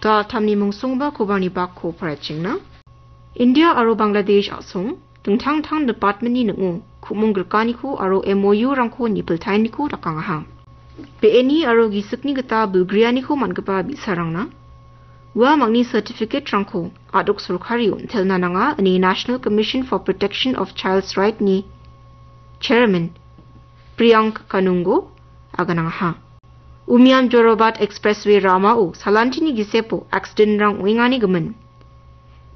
da tamni mungsongba kubani bak ko parachingna India aro Bangladesh asong tungtang tang department ni nungu kumung gerkani ko aro MOU rangko nipel taini ko rakang ha PNI aro gisukni gata Bulgariani ko mangapa bisarangna wa mangni certificate rangko adok surkari untel nananga ani National Commission for Protection of Child's Right ni chairman Priyank Kanungo aganang ha Umiam Jorabat expressway रामाउ सालांटिनि गिसेपो accident रंग उइंगानि गमन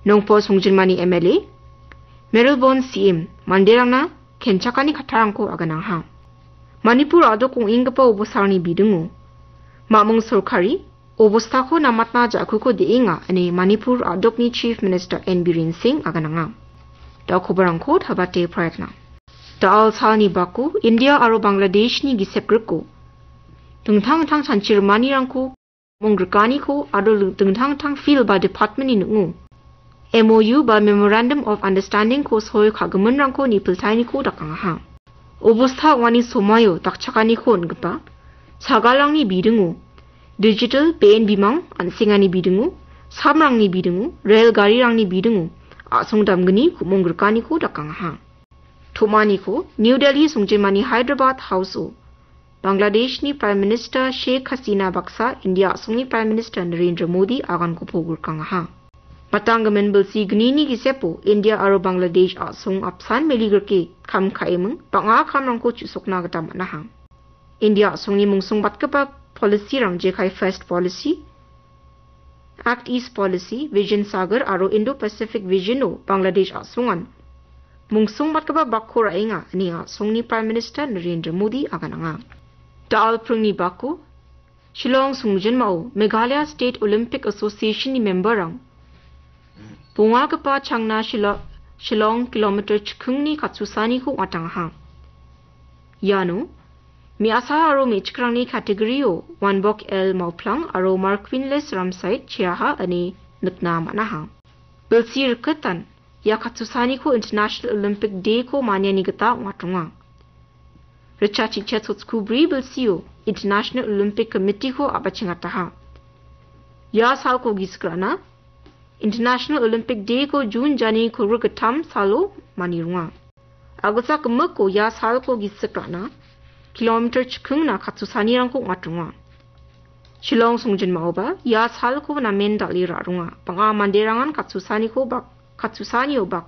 नोंपो सोंजिनमानि MLA मेरुबोन CM मंदिरांना खेंचाकानि खथारांखौ आगनाहा मणिपुर आदो कुं इंगपो ओबसारनि बिदुङु मामुं सरकारी ओबस्थाखौ नामातना जाखुखौ देङा अनि Manipur आदोकनि chief minister N Biren Singh आगनाङा दा खबरांखौ थाबाते प्रयत्न दा अलसानि बाकु इंडिया आरो बांग्लादेशनि गिसेपग्रुखौ tungtang-tang san chirmanirangku mongrekaniku ado tungtang-tang field ba department in nungu. MOU ba Memorandum of Understanding ko soy kagamun rangko ni piltainiku dakangaha. Obostha wani somayo takchakaniko ngpa. Sagalangni bidungu. Digital pain bimang ansingani bidungu. Samrangni bidungu, rail gari rang rangni bidungu. Asong damgani ku mongrekaniku dakangaha. Thomani ko New Delhi sungjemani Hyderabad house o Bangladesh prime minister Sheikh Hasina बक्सा India असोनी prime minister Narendra Modi आगान को फोगुर कांगहा। मतंग मेनबल सी गनीनी की सेपो India और बांग्लादेश असोंग अपसान मेलीगर के खाम खाइम पंगा खाम रंग को चुसोकना गता मनहा। इंडिया असोंगी मुंगसोंग बतकपा पॉलिसी रंग जे खाई first policy act east policy vision Sagar और इंडो पैसिफिक विजन ओ बांग्लादेश असोंगन मुंगसोंग बतकपा बाखोर आइंगा निया सोंगनी प्राइम मिनिस्टर नरेंद्र मोदी आगनांगा। ताल प्रंगी बाको शिलोंग सुंगजन माओ मेघालय स्टेट ओलंपिक एसोसिएशन की मेंबर रंग पुंगा के पा छंगना शिलो शिलोंग किलोमीटर छखंगनी खाचुसानी खु वटांग हा यानु म्यासा आरो मिचक्रानी कैटेगरी ओ वन बॉक एल माउप्लांग आरो मार्क्विनलेस रामसाइट छियाहा अनि नुकना मनाहा बिलसीर कतन या खाचुसानी को इंटरनेशनल ओलंपिक डे को मान्यनिगता वाटुंगा रिचा ची छे सोच कुब्री बिल सीओ इंटरनेशनल ओलंपिक कमिटी को आप अच्छे नगता हाँ या साल को गिस करना इंटरनेशनल ओलंपिक डे को जून जाने को रुक थम सालो मानी रुआ अगसा कम को या साल को गिस करना किलोमीटर चुकुंग ना खासु सानी रंग को आट रुआ शिलोंग सोंजन माओबा या साल को ना मेंडली रारुआ पंगा मंदिरांगन खासु सानी को बा खासु सानी ओबा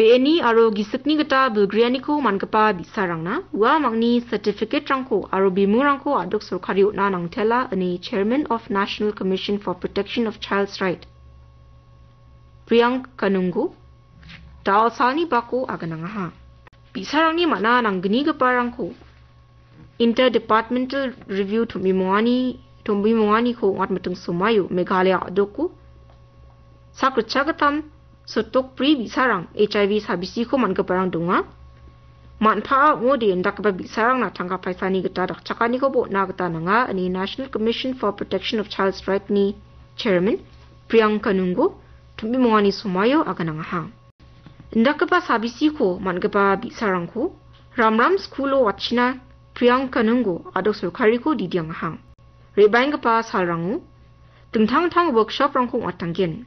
PNI aro gisukni gata Bulgariani ko mangapa bisarangna, wa mangni certificate rangko aro bimu rangko adok surkari utna nang tela ani Chairman of National Commission for Protection of Child's Right. Priyank Kanungu, dal sani bako aganangaha. Bisarangni mana nang geni geparangko interdepartmental review thumi moani ko wat matung sumayu meghalaya adoku sakru sotok pri bisarang hiv sabisi ko man geparang dunga. Man pha ngode ndak ba bisarang na thanga paisa ni gata dak chakani ko bo na gata nanga ani national commission for protection of child's right ni chairman. Priyanka nungo thumi moani sumayo agananga ha ndakapa sabisi ko mangapa bisarang ko ramram skulo wachina priyanka nungo adok surkari ko didiang hang rebaing pa salrangu tengtang tang workshop rangko atanggen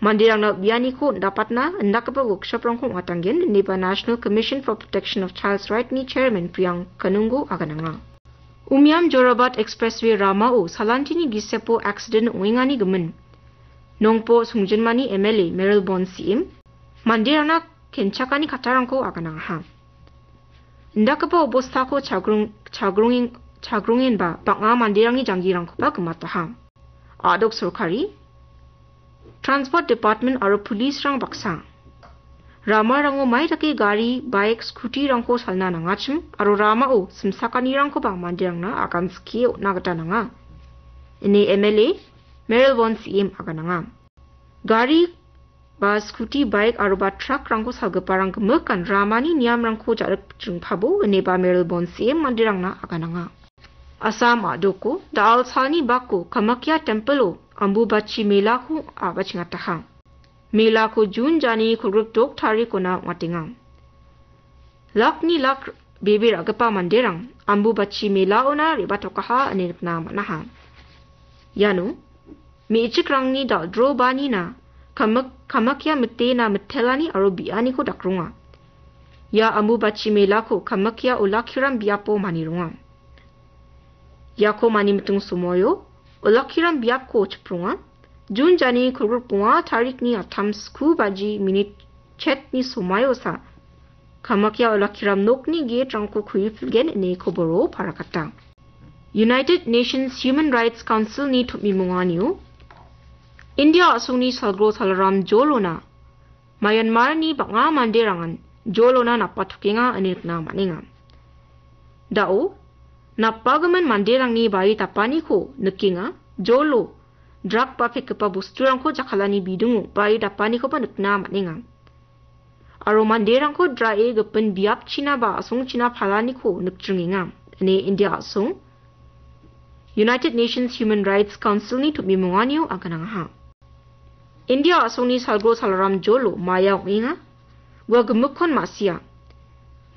Mandirang Biani ko dapatna nakapa workshop rong kong atanggen nipa National Commission for Protection of Child's Rights ni Chairman Priyank Kanungo agananga. Umyam Jorabat Expressway Rama o Salantini Gisepo accident wingani gumin. Nongpo Sungjinmani MLA Meryl Bon CM Mandirana kenchakani katarangko agananga. Ndakapa obostako chagrung chagrungin chagrungin ba banga mandirang ni janggirang ko ba kumataha. Adok Sorkari transport department और police रंग बक्सा। रामा रंगो माइ तक गाड़ी, bike, scooty रंग को सलना नाचम और रामा ओ सिमसाकानी रंग को बामांडी रंग ना आकांस की नागटा नंगा। इन्हें एम एल ए मेरल वन सी एम आगा गाड़ी, बा स्कूटी, बाइक और बा ट्रक रंग को सलग पारंग मक कान रामानी नियम रंग को जारक चुन फाबो इन्हें बा मेरल वन सी एम मांडी आगा नंगा। असम आदो को दाल सानी बाको कमकिया टेम्पलो ambubachi melaku abach ngatahang. Melaku jun jani kugrup tok tari kona ngatingang. Lak ni lak bebe ragapa manderang ambubachi melaona ribatokaha aniripna manahang. Yanu, mechikrangni daldro bani na kamak kamakya mitte na mithelani aro biani ko dakrunga. Ya ambubachi melaku kamakya ulakhiram biapo manirunga. Yako mani mitung sumoyo 올라키란 미야코 오츠프롱아 준자니 그룹봉아 타릭니 아탐스쿠 바지 미니 챗니 소마요사 카마키아 올라키람 녹니 게 트랑코 쿠이플겐 네 코보로 바라카타 United Nations Human Rights Council ni thup mi mungani India asuni salgro salaram jolona Myanmar ni banga mandirangan jolona na patukinga anilkna maninga Dao napagaman manderang ni bayi tapani ko nukinga jolo. Drug pa kepa busturang ko jakhalani bidungu bayi tapani ko pa nukna maninga aro manderang ko dra e gapen biap china ba asung china phalani ko nukchunginga ne India asung. United Nations Human Rights Council ni thumi mungani akanang ha India asuni salgro salaram jolo maya inga wa gemukon masia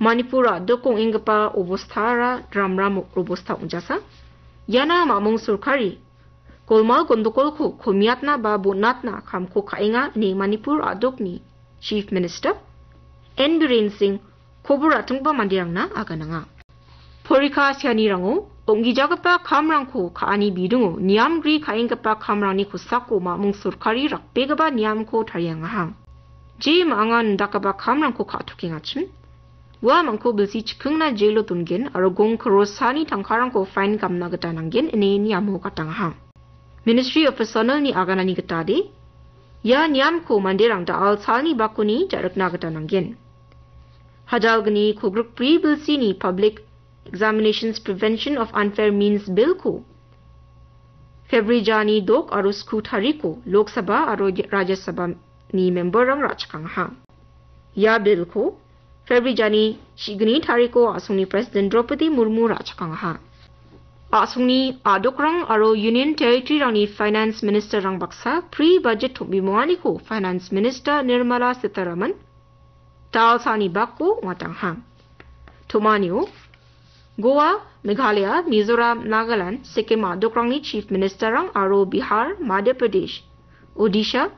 manipura dokong ingpa obostara dramram robosta unjasa yana mamung surkari Golmal gondokolku kumiatna ba bonatna kamko kainga ne manipur adokni chief minister Enbirin singh khobura tungpa mandirangna agananga 포리카 시안이랑오 옹기자급바 감랑코 가니 미릉오 니암그리 가인급바 감랑니 angan dakaba kamrangku katukingachim. Wa mangko bilsi chikungna jelo tungen aro gong korosani tangkarangko fine kamna gata nanggen ene niamo katangahang. Ministry of Personnel ni aganani gata de. Ya niamko manderang da al salni bakuni jarakna gata nanggen. Hajalgani kogruk pre bilsi ni public Examinations Prevention of Unfair Means Bill को February जानी दोक और scoot हरी को लोकसभा और नी member रंग राजकांग हा या bill को February shigni tariko asuni President Draupadi Murmu rachakangha. Asuni adokrang aro Union Territory rangni Finance Minister rang baksa pre budget thobi moani ko Finance Minister Nirmala Sitaraman talsani bakko watangha. Thomanio Goa, Meghalaya, Mizoram, Nagaland, Sikkim adokrangni Chief Minister rang aro Bihar, Madhya Pradesh, Odisha,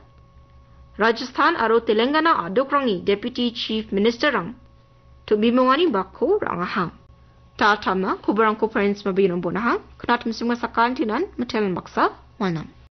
Rajasthan aro Telangana aduk rangi Deputy Chief Minister rang. Tu bimungani bako rang ahang. Ta tama kubarang conference mabinong bonahang. Kenat musim masakan tinan metel maksa. Walnam.